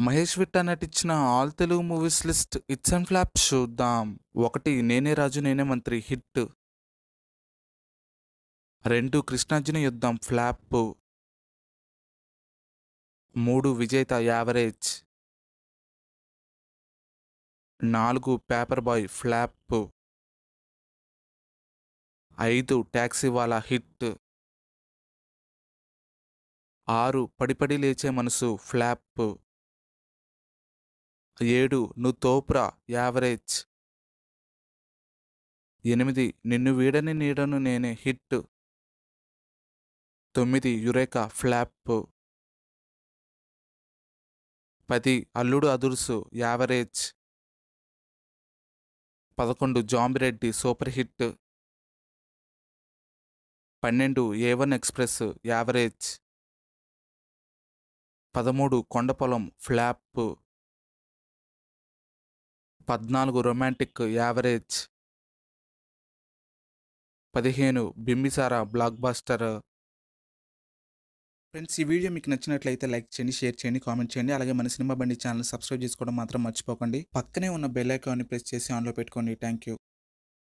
మహేష్ విట్ట నటించిన all Telugu movies list hits and flop చూద్దాం. ఒకటి నేనే రాజు నేనే మంత్రి హిట్. రెండు కృష్ణార్జున యుద్ధం ఫ్లాప్. మూడు విజేత యావరేజ్. నాలుగు పేపర్ బాయ్ ఫ్లాప్. ఐదు ట్యాక్సీ వాలా హిట్. ఆరు పడిపడి లేచే మనసు ఫ్లాప్. ఏడు నువ్వు తోప్రా యావరేజ్. ఎనిమిది నిన్ను వీడని నీడను నేనే హిట్. తొమ్మిది యురేకా ఫ్లాప్. పది అల్లుడు అదుర్సు యావరేజ్. పదకొండు జాంబిరెడ్డి సూపర్ హిట్. పన్నెండు ఏ వన్ ఎక్స్ప్రెస్ యావరేజ్. పదమూడు కొండపొలం ఫ్లాప్. పద్నాలుగు రొమాంటిక్ యావరేజ్ పదిహేను బింబిసార బ్లాక్ బాస్టర్. ఫ్రెండ్స్ ఈ వీడియో మీకు నచ్చినట్లయితే లైక్ చేయండి షేర్ చేయండి కామెంట్ చేయండి. అలాగే మన సినిమా బండి ఛానల్ సబ్స్క్రైబ్ చేసుకోవడం మాత్రం మర్చిపోకండి. పక్కనే ఉన్న బెల్ ఐకాన్ని ప్రెస్ చేసి ఆన్లో పెట్టుకోండి. Thank you